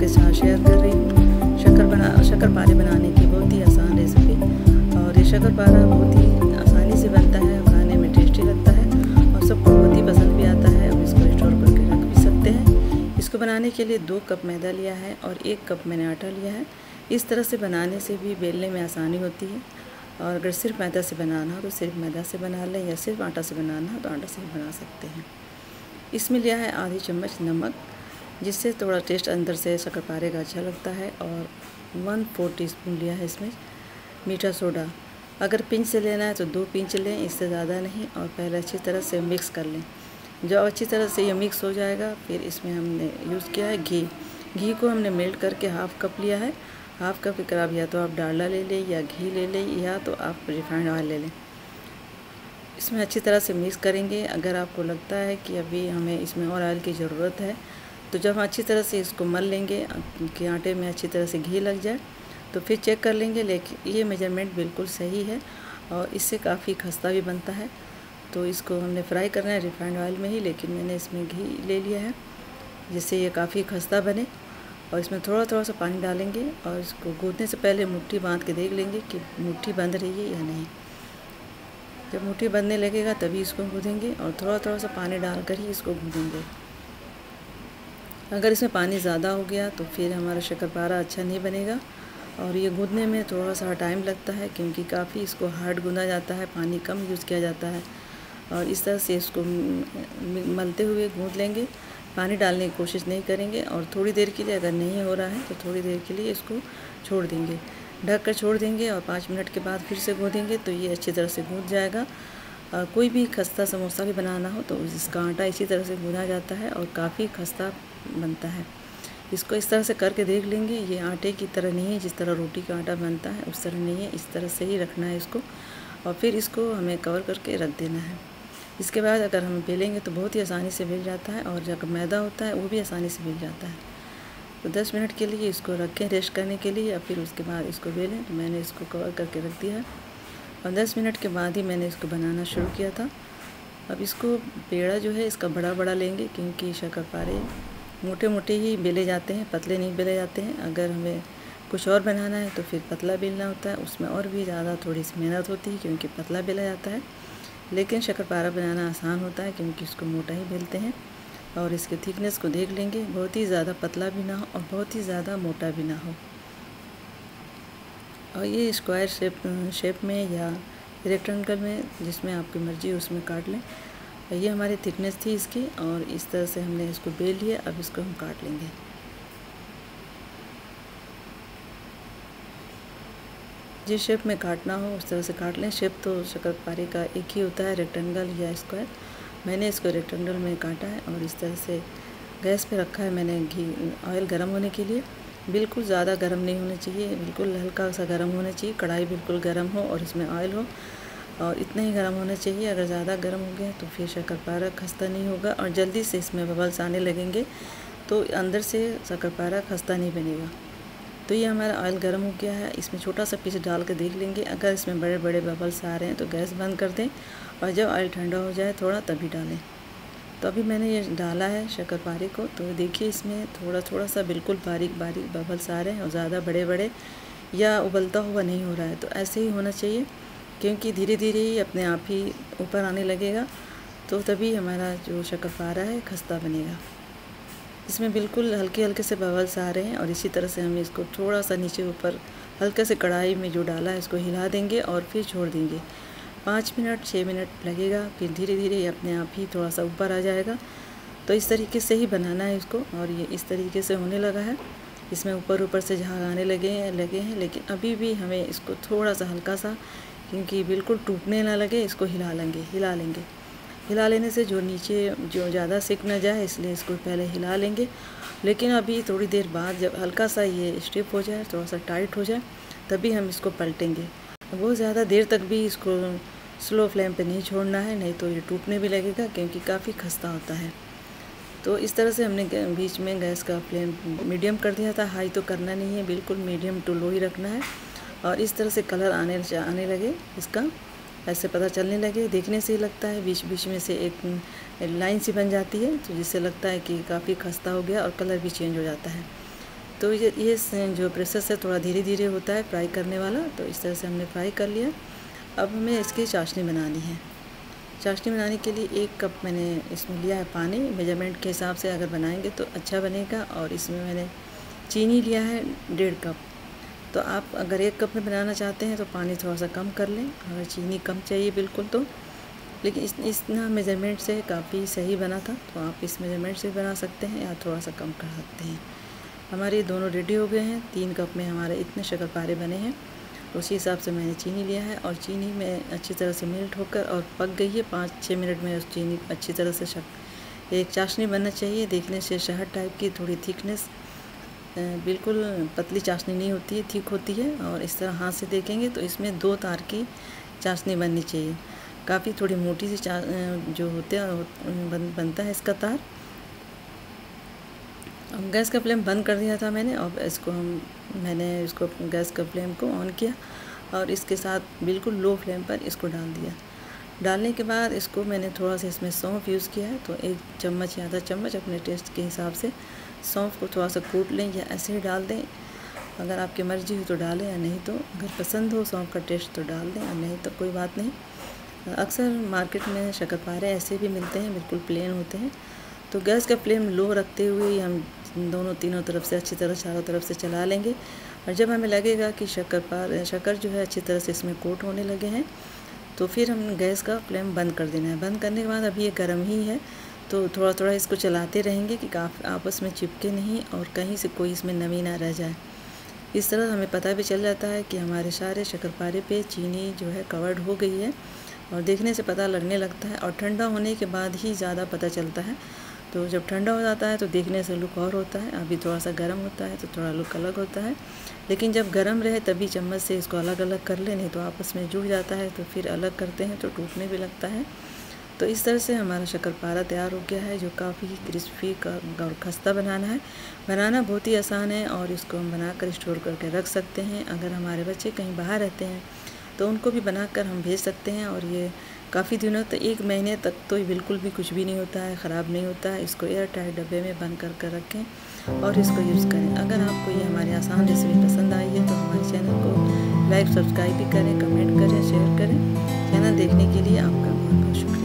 आपके साथ शेयर कर रही हूँ। शक्कर बना, शक्कर पारे बनाने की बहुत ही आसान रेसिपी और ये शक्कर पारा बहुत ही आसानी से बनता है, खाने में टेस्टी लगता है और सबको बहुत ही पसंद भी आता है। और इसको स्टोर करके रख भी सकते हैं। इसको बनाने के लिए दो कप मैदा लिया है और एक कप मैंने आटा लिया है। इस तरह से बनाने से भी बेलने में आसानी होती है। और अगर सिर्फ़ मैदा से बनाना हो तो सिर्फ़ मैदा से बना लें या सिर्फ़ आटा से बनाना हो तो आटा से बना सकते हैं। इसमें लिया है आधी चम्मच नमक। जिससे थोड़ा टेस्ट अंदर से शक्कर का अच्छा लगता है और वन फोर टी स्पून लिया है इसमें मीठा सोडा। अगर पिंच से लेना है तो दो पिंच लें, इससे ज़्यादा नहीं और पहले अच्छी तरह से मिक्स कर लें। जब अच्छी तरह से ये मिक्स हो जाएगा, फिर इसमें हमने यूज़ किया है घी। घी को हमने मेल्ट करके हाफ़ कप लिया है। हाफ़ कप के करीब या तो आप डालडा ले लें या घी ले लें या तो आप रिफाइंड ऑयल ले लें। इसमें अच्छी तरह से मिक्स करेंगे। अगर आपको लगता है कि अभी हमें इसमें और ऑयल की ज़रूरत है तो जब हम अच्छी तरह से इसको मल लेंगे कि आटे में अच्छी तरह से घी लग जाए तो फिर चेक कर लेंगे, लेकिन ये मेज़रमेंट बिल्कुल सही है और इससे काफ़ी खस्ता भी बनता है। तो इसको हमने फ्राई करना है रिफाइंड ऑयल में ही, लेकिन मैंने इसमें घी ले लिया है, जिससे ये काफ़ी खस्ता बने। और इसमें थोड़ा थोड़ा सा पानी डालेंगे और इसको गूँथने से पहले मुट्ठी बाँध के देख लेंगे कि मुट्ठी बंद रही है या नहीं। जब मुट्ठी बंधने लगेगा तभी इसको गूँधेंगे और थोड़ा थोड़ा सा पानी डालकर ही इसको गूँधेंगे अगर इसमें पानी ज़्यादा हो गया तो फिर हमारा शक्करपारा अच्छा नहीं बनेगा। और ये गूँधने में थोड़ा सा टाइम लगता है क्योंकि काफ़ी इसको हार्ड गूँधा जाता है, पानी कम यूज़ किया जाता है। और इस तरह से इसको मलते हुए गूँध लेंगे। पानी डालने की कोशिश नहीं करेंगे और थोड़ी देर के लिए अगर नहीं हो रहा है तो थोड़ी देर के लिए इसको छोड़ देंगे। ढक कर छोड़ देंगे और पाँच मिनट के बाद फिर से गूँधेंगे तो ये अच्छी तरह से गूँध जाएगा। कोई भी खस्ता समोसा भी बनाना हो तो इसका आटा इसी तरह से गूँधा जाता है और काफ़ी खस्ता बनता है। इसको इस तरह से करके देख लेंगे। ये आटे की तरह नहीं है, जिस तरह रोटी का आटा बनता है, उस तरह नहीं है। इस तरह से ही रखना है इसको और फिर इसको हमें कवर करके रख देना है। इसके बाद अगर हम बेलेंगे तो बहुत ही आसानी से बेल जाता है और जब मैदा होता है, वो भी आसानी से बेल जाता है। तो 10 मिनट के लिए इसको रखें रेस्ट करने के लिए या फिर उसके बाद इसको बेलें। तो मैंने इसको कवर करके रख दिया है। और 10 मिनट के बाद ही मैंने इसको बनाना शुरू किया था। अब इसको पेड़ा जो है, इसका बड़ा बड़ा लेंगे क्योंकि शक्कर मोटे मोटे ही बेले जाते हैं, पतले नहीं बेले जाते हैं। अगर हमें कुछ और बनाना है तो फिर पतला बेलना होता है, उसमें और भी ज़्यादा थोड़ी सी मेहनत होती है क्योंकि पतला बेला जाता है। लेकिन शक्करपारा बनाना आसान होता है क्योंकि इसको मोटा ही बेलते हैं और इसके थिकनेस को देख लेंगे, बहुत ही ज़्यादा पतला भी ना हो और बहुत ही ज़्यादा मोटा भी ना हो। और ये स्क्वायर शेप शेप में या रेक्टेंगल में, जिसमें आपकी मर्ज़ी, उसमें काट लें। ये हमारी थिकनेस थी इसकी और इस तरह से हमने इसको बेल लिया, अब इसको हम काट लेंगे। जिस शेप में काटना हो, उस तरह से काट लें। शेप तो शक्कर का एक ही होता है रेक्टेंगल या स्क्वायर मैंने इसको रेक्टेंगल में काटा है और इस तरह से गैस पे रखा है मैंने घी ऑयल गर्म होने के लिए। बिल्कुल ज़्यादा गर्म नहीं होना चाहिए, बिल्कुल हल्का सा गर्म होना चाहिए, कढ़ाई बिल्कुल गर्म हो और इसमें ऑयल हो। और इतना ही गर्म होना चाहिए, अगर ज़्यादा गर्म हो गया तो फिर शक्कर खस्ता नहीं होगा और जल्दी से इसमें बबल्स आने लगेंगे तो अंदर से शक्कर खस्ता नहीं बनेगा। तो ये हमारा ऑयल गर्म हो गया है, इसमें छोटा सा पीस डाल के देख लेंगे। अगर इसमें बड़े बड़े बबल्स आ रहे हैं तो गैस बंद कर दें और जब ऑयल ठंडा हो जाए थोड़ा तभी डालें। तो अभी मैंने ये डाला है शक्कर को। तो देखिए इसमें थोड़ा थोड़ा सा बिल्कुल बारीक बारीक बबल्स आ रहे हैं और ज़्यादा बड़े बड़े या उबलता हुआ नहीं हो रहा है। तो ऐसे ही होना चाहिए क्योंकि धीरे धीरे ही अपने आप ही ऊपर आने लगेगा। तो तभी हमारा जो शक्कर है, खस्ता बनेगा। इसमें बिल्कुल हल्के हल्के से बबल्स आ रहे हैं और इसी तरह से हम इसको थोड़ा सा नीचे ऊपर हल्के से कढ़ाई में जो डाला है, इसको हिला देंगे और फिर छोड़ देंगे। पाँच मिनट, छः मिनट लगेगा, फिर धीरे धीरे ये अपने आप ही थोड़ा सा ऊपर आ जाएगा। तो इस तरीके से ही बनाना है इसको और ये इस तरीके से होने लगा है। इसमें ऊपर ऊपर से झाग आने लगे हैं लगे हैं, लेकिन अभी भी हमें इसको थोड़ा सा हल्का सा क्योंकि बिल्कुल टूटने ना लगे, इसको हिला लेंगे हिला लेंगे। हिला लेने से जो नीचे, जो ज़्यादा सिक ना जाए, इसलिए इसको पहले हिला लेंगे। लेकिन अभी थोड़ी देर बाद जब हल्का सा ये स्टिप हो जाए थोड़ा सा टाइट हो जाए, तभी हम इसको पलटेंगे। बहुत ज़्यादा देर तक भी इसको स्लो फ्लेम पे नहीं छोड़ना है, नहीं तो ये टूटने भी लगेगा क्योंकि काफ़ी खस्ता होता है। तो इस तरह से हमने बीच में गैस का फ्लेम मीडियम कर दिया था। हाई तो करना नहीं है, बिल्कुल मीडियम टू लो ही रखना है और इस तरह से कलर आने आने लगे इसका। ऐसे पता चलने लगे, देखने से ही लगता है, बीच बीच में से एक लाइन सी बन जाती है तो जिससे लगता है कि काफ़ी खस्ता हो गया और कलर भी चेंज हो जाता है। तो ये ये जो प्रोसेस है थोड़ा धीरे धीरे होता है फ्राई करने वाला तो इस तरह से हमने फ्राई कर लिया। अब हमें इसकी चाशनी बनानी है। चाशनी बनाने के लिए एक कप मैंने इसमें लिया है पानी। मेज़रमेंट के हिसाब से अगर बनाएँगे तो अच्छा बनेगा और इसमें मैंने चीनी लिया है डेढ़ कप तो आप अगर एक कप में बनाना चाहते हैं तो पानी थोड़ा सा कम कर लें। अगर चीनी कम चाहिए बिल्कुल तो। लेकिन इस, इतना मेज़रमेंट से काफ़ी सही बना था तो आप इस मेज़रमेंट से बना सकते हैं या थोड़ा सा कम कर सकते हैं। हमारे दोनों रेडी हो गए हैं। तीन कप में हमारे इतने शक्करपारे बने हैं। उसी हिसाब से मैंने चीनी लिया है और चीनी में अच्छी तरह से मेल्ट होकर और पक गई है। पाँच छः मिनट में उस चीनी अच्छी तरह से शक एक चाशनी बनना चाहिए। देखने से शहद टाइप की थोड़ी थिकनेस बिल्कुल पतली चाशनी नहीं होती है ठीक होती है और इस तरह हाथ से देखेंगे तो इसमें दो तार की चाशनी बननी चाहिए। काफ़ी थोड़ी मोटी सी चा जो होते हैं बन, बनता है इसका तार। अब गैस का फ्लेम बंद कर दिया था मैंने और इसको हम, मैंने इसको गैस का फ्लेम को ऑन किया और इसके साथ बिल्कुल लो फ्लेम पर इसको डाल दिया। डालने के बाद इसको मैंने थोड़ा सा इसमें सौंफ यूज़ किया है तो एक चम्मच या आधा चम्मच अपने टेस्ट के हिसाब से सौंफ को थोड़ा सा कूट लें या ऐसे ही डाल दें। अगर आपकी मर्ज़ी हो तो डालें या नहीं तो अगर पसंद हो सौंफ का टेस्ट तो डाल दें और नहीं तो कोई बात नहीं। अक्सर मार्केट में शक्करपारे ऐसे भी मिलते हैं, बिल्कुल प्लेन होते हैं। तो गैस का फ्लेम लो रखते हुए हम दोनों तीनों तरफ़ से अच्छी तरह चारों तरफ़ से चला लेंगे। और जब हमें लगेगा कि शक्कर पार, शक्कर जो है अच्छी तरह से इसमें कोट होने लगे हैं तो फिर हम गैस का फ्लेम बंद कर देना है। बंद करने के बाद अभी ये गर्म ही है तो थोड़ा थोड़ा इसको चलाते रहेंगे कि काफ़ी, आपस में चिपके नहीं और कहीं से कोई इसमें नमी ना रह जाए। इस तरह हमें पता भी चल जाता है कि हमारे सारे शक्करपारे पे चीनी जो है कवर्ड हो गई है और देखने से पता लगने लगता है और ठंडा होने के बाद ही ज़्यादा पता चलता है। तो जब ठंडा हो जाता है तो देखने से लुक और होता है, अभी थोड़ा सा गर्म होता है तो थोड़ा लुक अलग होता है। लेकिन जब गर्म रहे तभी चम्मच से इसको अलग अलग कर ले नहीं तो आपस में जुड़ जाता है तो फिर अलग करते हैं तो टूटने भी लगता है। तो इस तरह से हमारा शक्करपारा तैयार हो गया है, जो काफ़ी क्रिस्पी और खस्ता बनाना है। बनाना बहुत ही आसान है और इसको हम बना कर स्टोर करके रख सकते हैं। अगर हमारे बच्चे कहीं बाहर रहते हैं तो उनको भी बनाकर हम भेज सकते हैं और ये काफ़ी दिनों तक, एक महीने तक तो बिल्कुल भी कुछ भी नहीं होता है, ख़राब नहीं होता है। इसको एयर टाइट डब्बे में बंद कर कर रखें और इसको यूज़ करें। अगर आपको ये हमारी आसान रेसिपी पसंद आई है तो हमारे चैनल को लाइक सब्सक्राइब भी करें कमेंट करें शेयर करें। चैनल देखने के लिए आपका बहुत बहुत शुक्रिया।